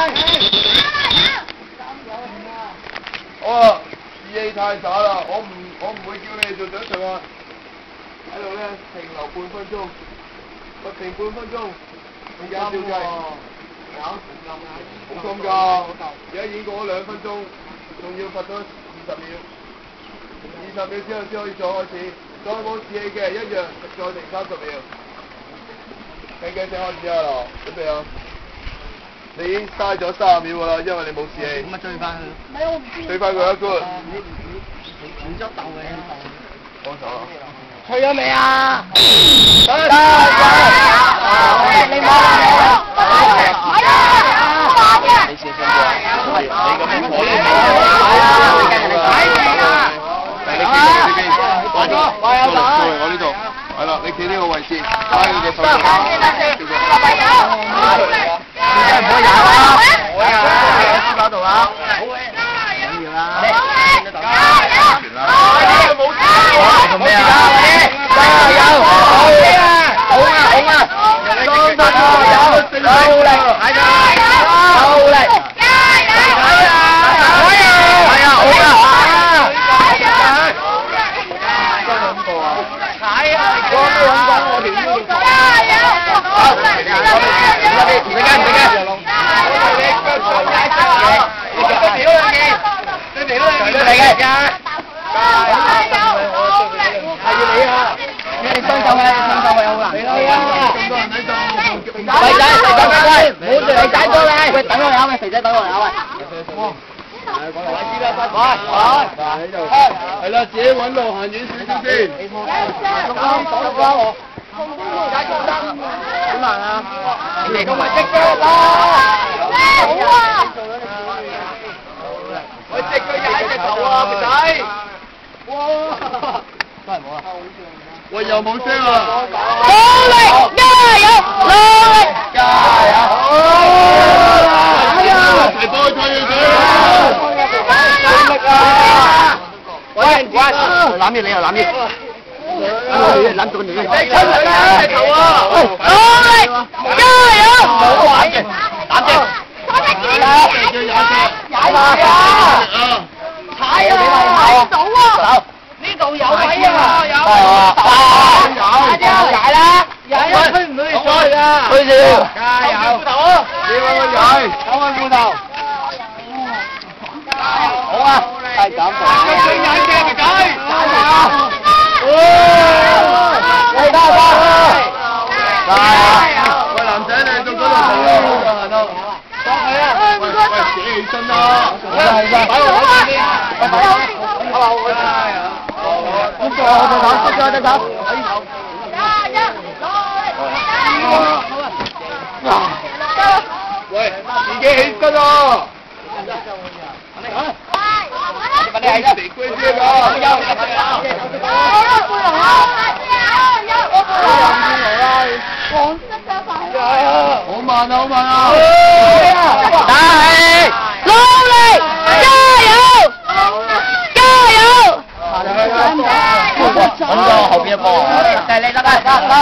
啊！啊！哦，試氣太渣啦，我唔我唔會叫你做兩次啊。喺度咧停留半分鐘，我停半分鐘。唔好掉計。係啊，好心教。而家已經過咗兩分鐘，仲要罰到二十秒。二十秒之後先可以再做一次，冇一氣嘅一樣再停三十秒。計計先開始啊，準備啊！你已經嘥咗三十秒㗎啦，因為你冇士氣。咁咪追翻佢。追翻佢一 good。唔執鬥嘅。幫手啦。吹咗未啊？得得得。你冇啦。係啊！你小心啲，你個名我咧。我呢度，係啦，你企呢個位置，拉你隻手。真係唔可以踩啦！唔好啊！喺嗰度啊！好嘅，緊要啦！加油！冇事，做咩啊？加油！好啊！好啊！好啊！當得啊！有有力，睇到。đây ai đi đi đi đây. Mày trái, mày trái tao đây. Muốn thì mày trái tao đây. Mày tao rồi không? Mày trái tao rồi không? Rồi, rồi. Hay là chị 揾路行遠少少先。六啦，六啦我。好難啊！你個咪識咗啦。好啊！啊，肥仔！哇！真係冇啊！喂，又冇聲啊！努力加油！努力加油！係啊！齊幫佢推佢水啊！喂喂，攬住你啊，攬住！攬到你！你出嚟啊！頭啊！努力加油！唔好玩嘅，打正！我睇見你踩啊！踩啊！係啊，睇到啊，呢度有位啊，有，有，有，解啦，有，推唔到你再啊，推住，加油，斧頭啊，你揾個仔，揾個斧頭，好啊，係咁。喂，起身啦！擺落海邊先。Hello，我我我我我隻手，隻手。喂，自己起身咯！喂，你係地區先啊！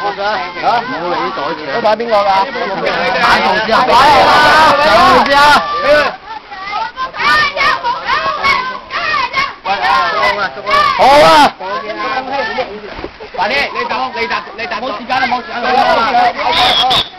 佢擺邊個㗎？擺同志啊！擺啊！同志啊！好啊！快啲，你等我，你等你等，冇時間啦，冇時間啦。